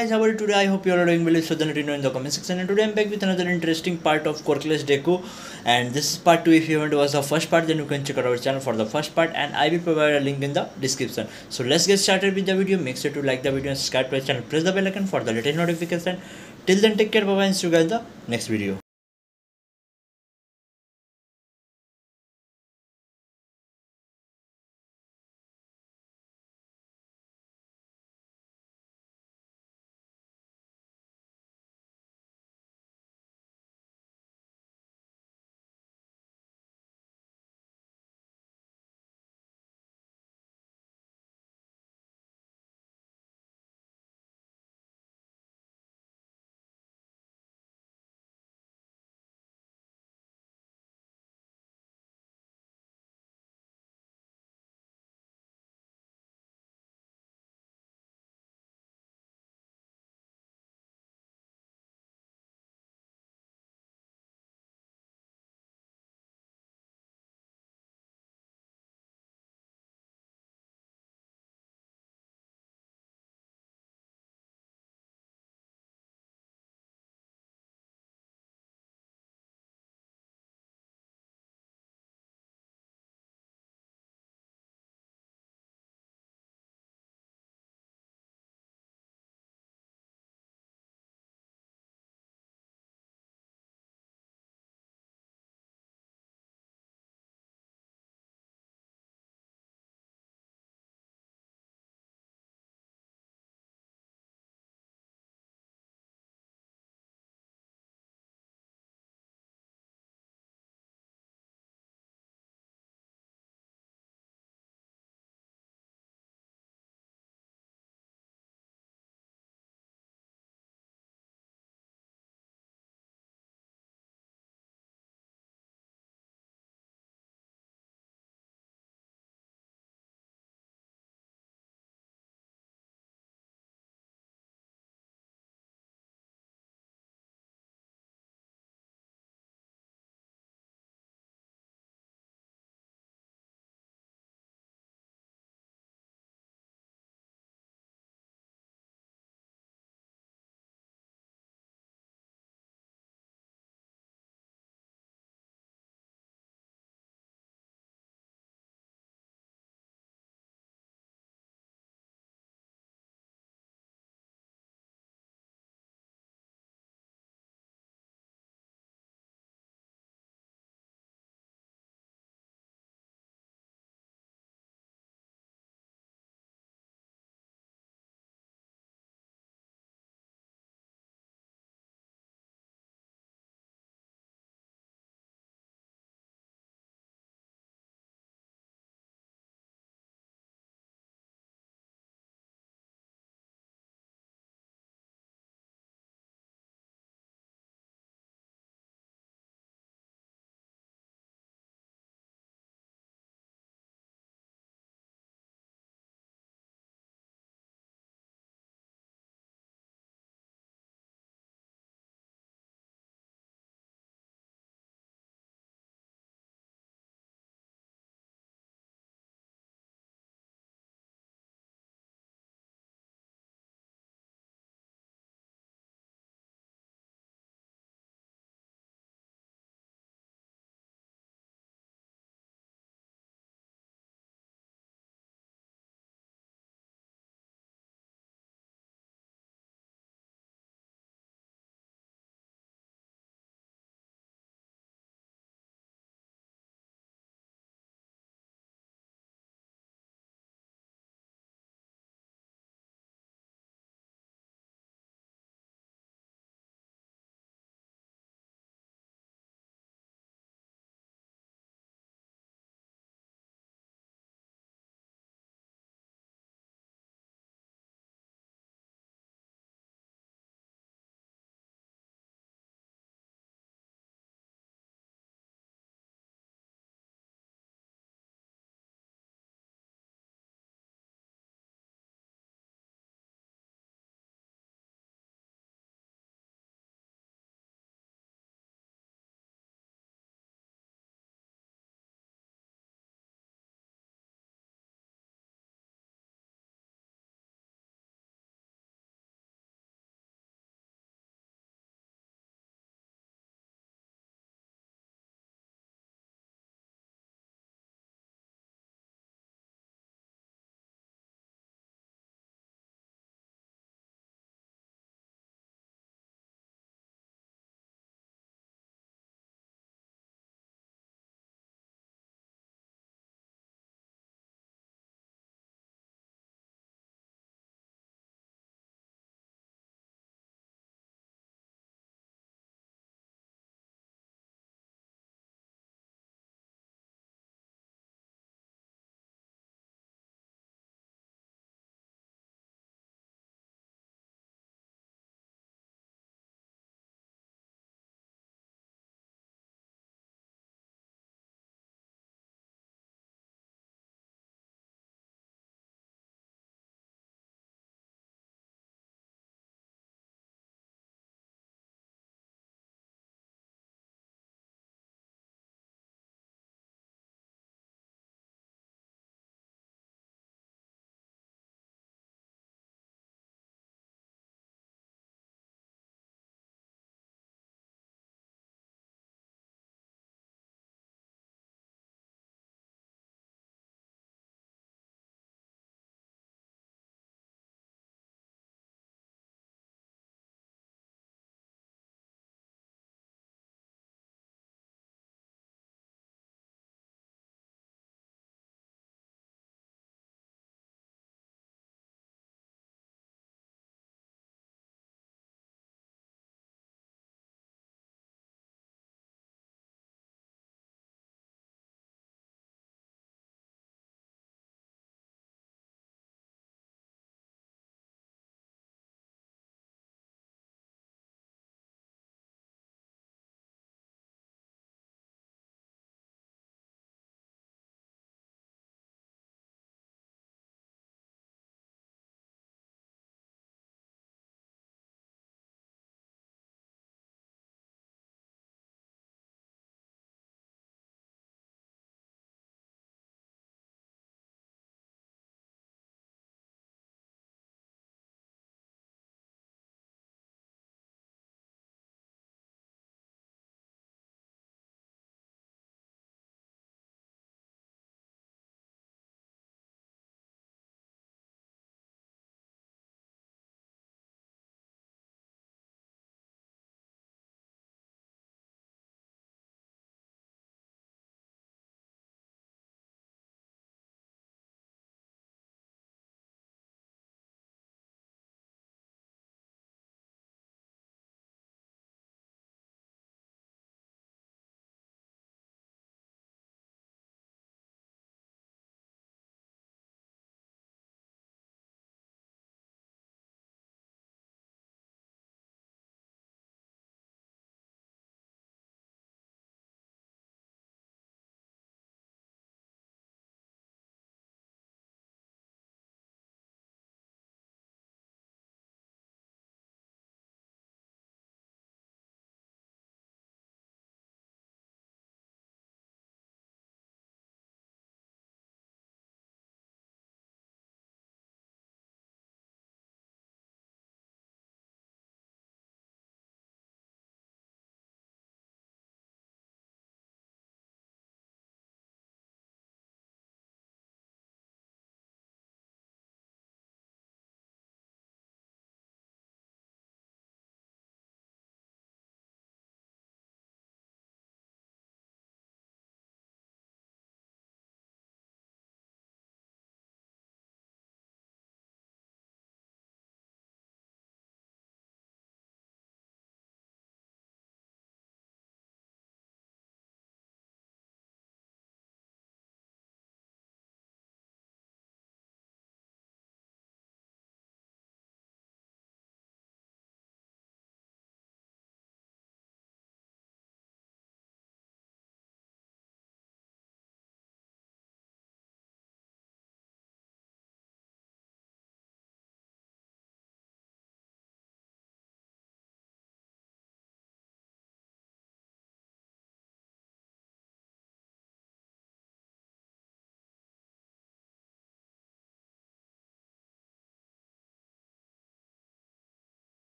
guys, how are you today? I hope you are doing well. So then let know in the comment section. And today I'm back with another interesting part of Quirkless Deku. And this is part 2. If you haven't watched the first part, then you can check out our channel for the first part. And I will provide a link in the description. So let's get started with the video. Make sure to like the video and subscribe to our channel. Press the bell icon for the latest notification. Till then, take care. Bye bye and see you guys in the next video.